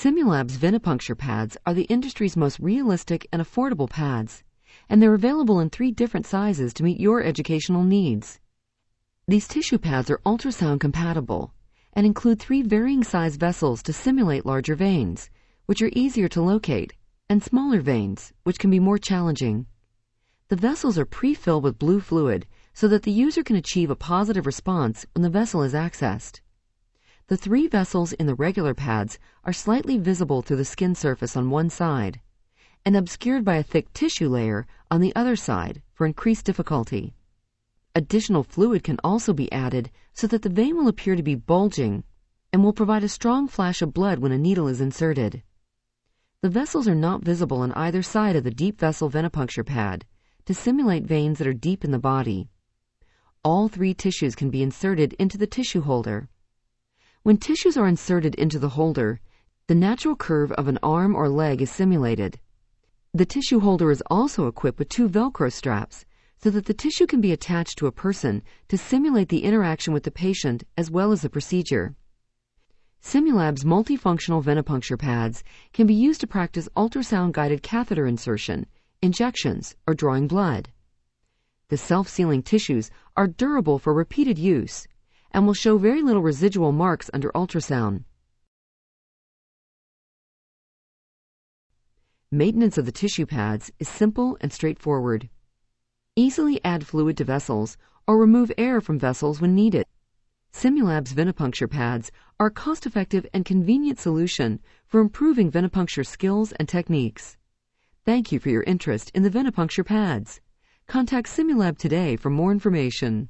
Simulab's venipuncture pads are the industry's most realistic and affordable pads, and they're available in three different sizes to meet your educational needs. These tissue pads are ultrasound compatible and include three varying size vessels to simulate larger veins, which are easier to locate, and smaller veins, which can be more challenging. The vessels are pre-filled with blue fluid so that the user can achieve a positive response when the vessel is accessed. The three vessels in the regular pads are slightly visible through the skin surface on one side and obscured by a thick tissue layer on the other side for increased difficulty. Additional fluid can also be added so that the vein will appear to be bulging and will provide a strong flash of blood when a needle is inserted. The vessels are not visible on either side of the deep vessel venipuncture pad to simulate veins that are deep in the body. All three tissues can be inserted into the tissue holder. When tissues are inserted into the holder, the natural curve of an arm or leg is simulated. The tissue holder is also equipped with two Velcro straps so that the tissue can be attached to a person to simulate the interaction with the patient as well as the procedure. Simulab's multifunctional venipuncture pads can be used to practice ultrasound-guided catheter insertion, injections, or drawing blood. The self-sealing tissues are durable for repeated use and will show very little residual marks under ultrasound. Maintenance of the tissue pads is simple and straightforward. Easily add fluid to vessels or remove air from vessels when needed. Simulab's venipuncture pads are a cost-effective and convenient solution for improving venipuncture skills and techniques. Thank you for your interest in the venipuncture pads. Contact Simulab today for more information.